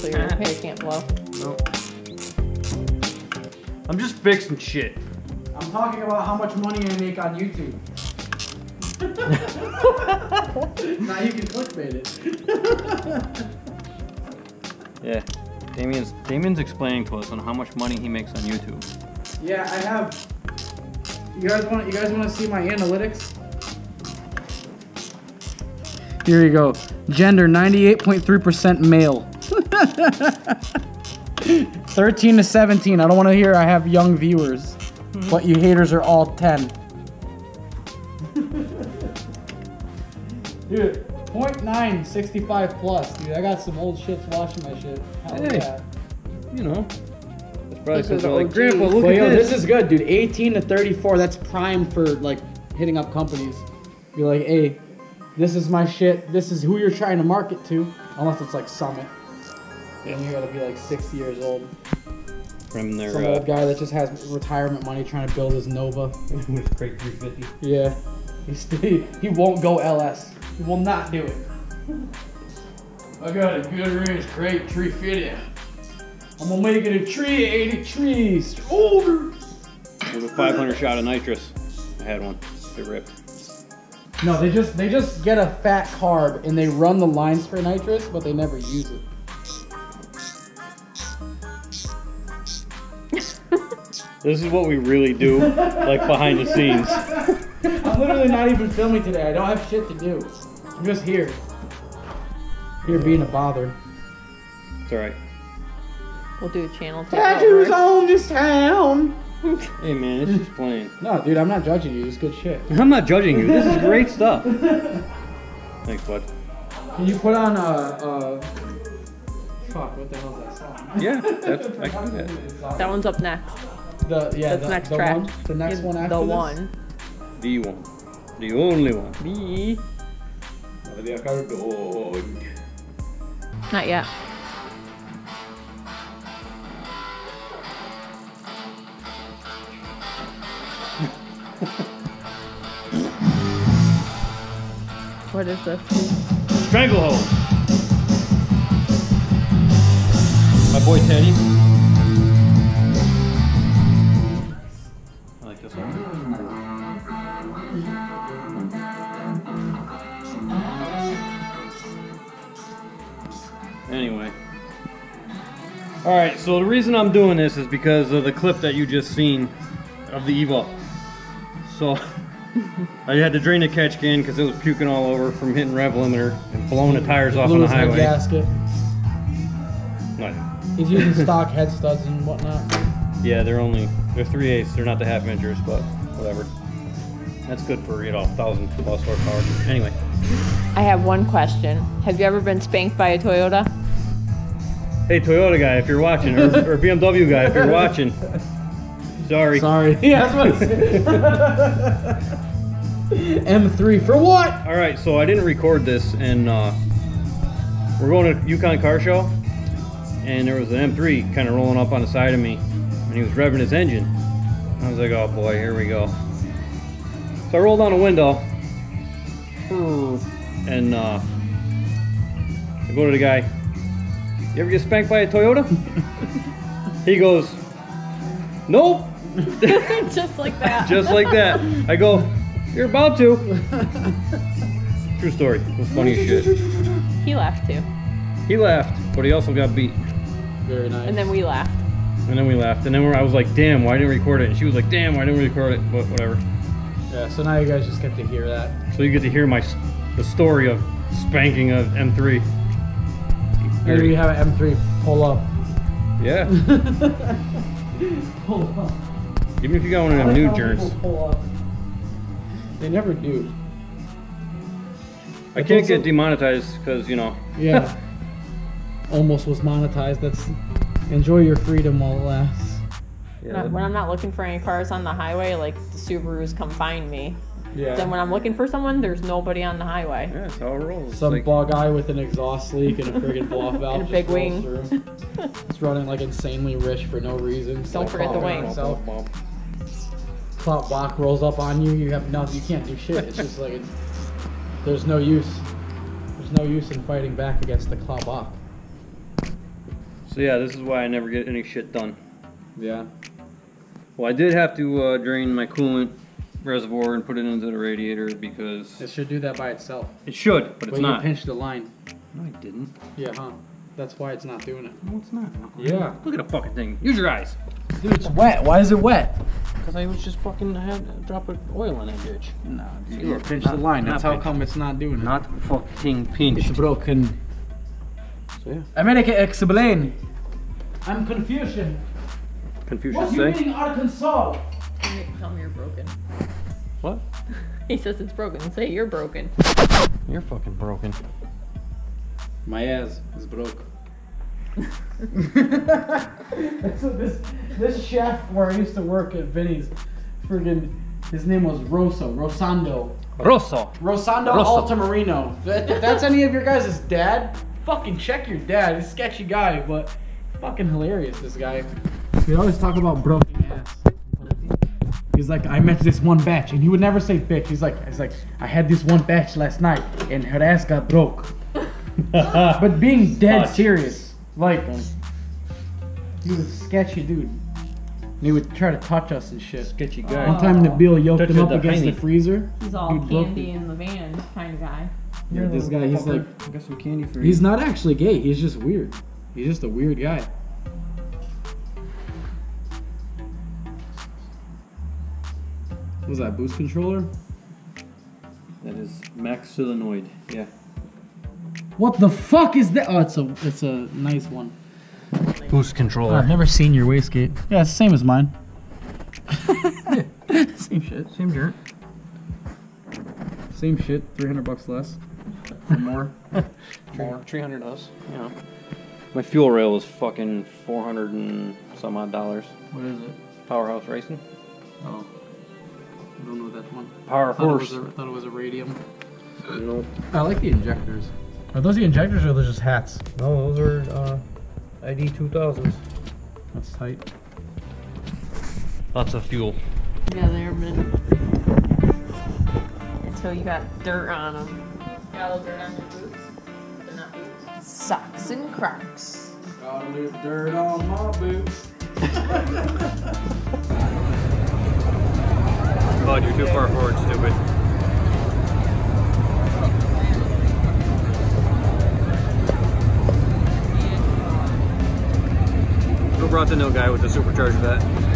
so your hair can't blow. Nope. I'm just fixing shit. I'm talking about how much money I make on YouTube. now you can clickbait it. Yeah. Damien's Damien's explaining to us on how much money he makes on YouTube. Yeah, I have. You guys want? You guys want to see my analytics? Here you go. Gender 98.3% male. 13 to 17. I don't want to hear I have young viewers, hmm. but you haters are all 10. Dude, 0.9, 65 plus. Dude, I got some old shits watching my shit. Hell Hey. yeah. You know. That's probably This is like, Grandpa, look But at yo, this. this is good, dude. 18 to 34, that's prime for like hitting up companies. Be like, hey, this is my shit. This is who you're trying to market to. Unless it's like Summit. And you gotta be like 60 years old. From their Some uh, old guy that just has retirement money trying to build his Nova. with Crate 350. Yeah. He's, he, he won't go LS. He will not do it. I got a good range crate tree fitting. I'm gonna make it a tree 80 trees. Older. With a 500 shot of nitrous. I had one. It ripped. No, they just they just get a fat carb and they run the lines for nitrous, but they never use it. This is what we really do, like behind the scenes. I'm literally not even filming today. I don't have shit to do. I'm just here. Here being a bother. It's alright. We'll do a channel Tattoos takeover. on this town. Hey man, it's just playing. No, dude, I'm not judging you. It's good shit. I'm not judging you. This is great stuff. Thanks, bud. Can you put on a, a fuck? What the hell is that song? Yeah, that's I can do that. That one's up next. The yeah, That's the, next the track. one, the next Is one after the this? one. The one. The only one. The. Not yet. what is this? Stranglehold. My boy Teddy. Anyway. Alright, so the reason I'm doing this is because of the clip that you just seen of the Evo. So, I had to drain the catch can because it was puking all over from hitting rev limiter and blowing the tires off on the highway. gasket. No, He's using stock head studs and whatnot. Yeah, they're only they're three eighths. They're not the half inchers, but whatever. That's good for you know thousand plus horsepower. Anyway, I have one question. Have you ever been spanked by a Toyota? hey Toyota guy, if you're watching, or, or BMW guy, if you're watching, sorry. Sorry. Yeah, that's what M3 for what? All right, so I didn't record this, and uh, we're going to Yukon Car Show, and there was an M3 kind of rolling up on the side of me, and he was revving his engine. I was like, oh boy, here we go. So I rolled down a window, and uh, I go to the guy. You ever get spanked by a Toyota? he goes, nope. Just like that. Just like that. I go, you're about to. True story. It was funny as shit. he laughed too. He laughed, but he also got beat. Very nice. And then we laughed. And then we laughed. And then I was like, damn, why didn't we record it? And she was like, damn, why didn't we record it? But whatever. Yeah, so now you guys just get to hear that. So you get to hear my the story of spanking a M3. Maybe we have an M3 pull up. Yeah. Pull up. Even if you got one of them new up. They never do. I can't get demonetized because, you know, Yeah. Almost was monetized. That's enjoy your freedom while it lasts. Yeah, When I'm not looking for any cars on the highway, like the Subarus come find me. Yeah. Then when I'm looking for someone, there's nobody on the highway. yeah, that's how it rolls. Some Like, bug guy with an exhaust leak and a friggin' blow off valve. And a big wing. through. It's running like insanely rich for no reason. It's Don't like forget the following wing. itself. Clout block rolls up on you. You have nothing. You can't do shit. It's just like it's, there's no use. There's there's no use in fighting back against the Klabak. So yeah, this is why I never get any shit done. Yeah. Well, I did have to uh, drain my coolant reservoir and put it into the radiator because It should do that by itself. it should, but it's When not. you pinch the line. No, I didn't. Yeah, huh? That's why it's not doing it. No, it's not. Yeah. Look at the fucking thing. Use your eyes. Dude, it's wet. Why is it wet? Because I was just fucking I had a drop of oil in that bitch. No, dude. See, You look, pinch not- the line. That's how pinch. come it's not doing it. Not fucking pinched. It's broken. So yeah. America explain. I'm Confucian. Confucius say. Arkansas? Tell me you're broken. What? He says it's broken. Say you're broken. You're fucking broken. My ass is broke. so this this chef where I used to work at Vinny's, friggin' his name was Rosso, Rosando. Rosso. Rosando Rosso. Altamarino. If that- if that's any of your guys' dad, fucking check your dad. He's a sketchy guy, but fucking hilarious, this guy. We always talk about broken ass. He's like, I met this one batch, and he would never say bitch. He's like, he's like, I had this one batch last night, and her ass got broke. But being dead Touch. serious, like, he was a sketchy dude. And he would try to touch us and shit. Sketchy guy. One guy. time, Nabil yoked Touch him up the against the freezer. He's all He broke candy it. in the van kind of guy. Yeah, this guy, he's like, I got some candy for you. he's not actually gay. He's just weird. He's just a weird guy. Was that boost controller? That is Max Solenoid. Yeah. What the fuck is that? Oh, it's a it's a nice one. Boost controller. I've never seen your wastegate. Yeah, it's the same as mine. same shit. Same dirt. Same shit. Three hundred bucks less. Or more. More. 300 us. Yeah. My fuel rail was fucking 400 and some odd dollars. What is it? Powerhouse Racing. Oh, I don't know that one. Power Thought it, Horse. was a, thought it was a Radium. Nope. I like the injectors. Are those the injectors or are those just hats? No, those are uh, ID 2000s. That's tight. Lots of fuel. Yeah, they're min. Until you got dirt on them. Got a little dirt on your boots. They're not boots. Socks and Crocs. Got a little dirt on my boots. You're too far forward, stupid. Who brought the new guy with the supercharger that?